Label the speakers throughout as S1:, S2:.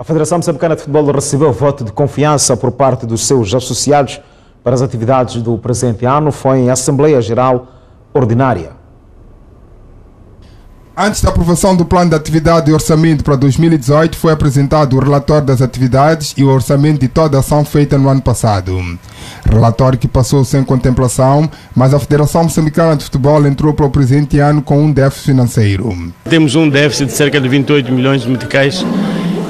S1: A Federação Moçambicana de Futebol recebeu voto de confiança por parte dos seus associados para as atividades do presente ano. Foi em Assembleia Geral Ordinária.
S2: Antes da aprovação do plano de atividade e orçamento para 2018, foi apresentado o relatório das atividades e o orçamento de toda a ação feita no ano passado. Relatório que passou sem contemplação, mas a Federação Moçambicana de Futebol entrou para o presente ano com um déficit financeiro.
S3: Temos um déficit de cerca de 28 milhões de meticais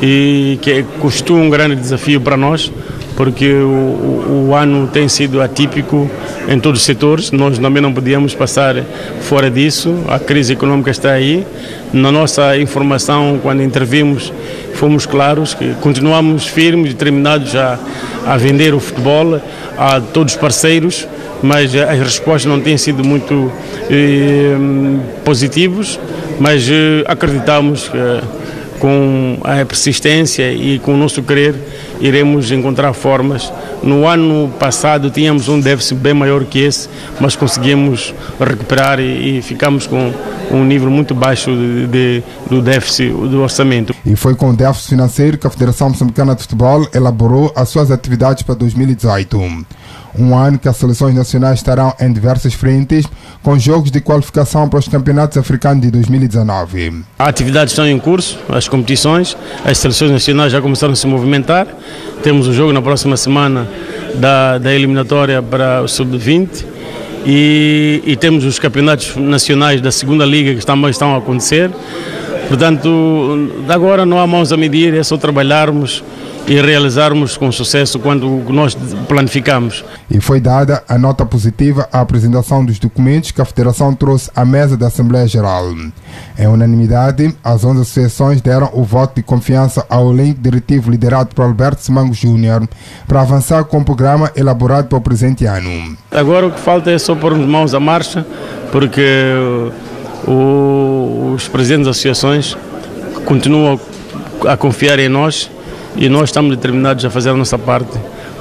S3: e que custou um grande desafio para nós, porque o, o, ano tem sido atípico em todos os setores, nós também não podíamos passar fora disso, a crise econômica está aí. Na nossa informação, quando intervimos, fomos claros que continuamos firmes, determinados a, a vender o futebol a todos os parceiros, mas as respostas não têm sido muito eh, positivas, mas eh, acreditamos que com a persistência e com o nosso querer, iremos encontrar formas. No ano passado tínhamos um déficit bem maior que esse, mas conseguimos recuperar e, e ficamos com um nível muito baixo de, de, do déficit do orçamento.
S2: E foi com o déficit financeiro que a Federação Moçambicana de Futebol elaborou as suas atividades para 2018 um ano que as seleções nacionais estarão em diversas frentes, com jogos de qualificação para os campeonatos africanos de 2019.
S3: As atividades estão em curso, as competições, as seleções nacionais já começaram a se movimentar. Temos o jogo na próxima semana da, da eliminatória para o Sub-20 e, e, temos os campeonatos nacionais da segunda liga que estão, estão a acontecer. Portanto, agora não há mãos a medir, é só trabalharmos e realizarmos com sucesso quando nós planificamos.
S2: E foi dada a nota positiva à apresentação dos documentos que a Federação trouxe à mesa da Assembleia Geral. Em unanimidade, as 11 associações deram o voto de confiança ao elenco diretivo liderado por Alberto Simango Júnior para avançar com o programa elaborado para o presente ano.
S3: Agora o que falta é só pormos mãos à marcha, porque o, os presidentes das associações continuam a confiar em nós e nós estamos determinados a fazer a nossa parte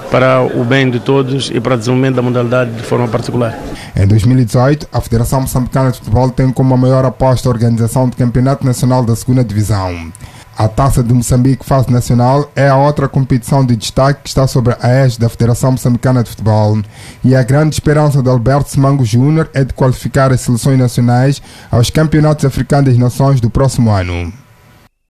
S3: para o bem de todos e para o desenvolvimento da modalidade de forma particular.
S2: Em 2018, a Federação Moçambicana de Futebol tem como a maior aposta a organização do Campeonato Nacional da Segunda Divisão. A Taça de Moçambique Fase Nacional é a outra competição de destaque que está sobre a égide da Federação Moçambicana de Futebol. E a grande esperança de Alberto Semango Júnior é de qualificar as seleções nacionais aos Campeonatos Africanos das Nações do próximo ano.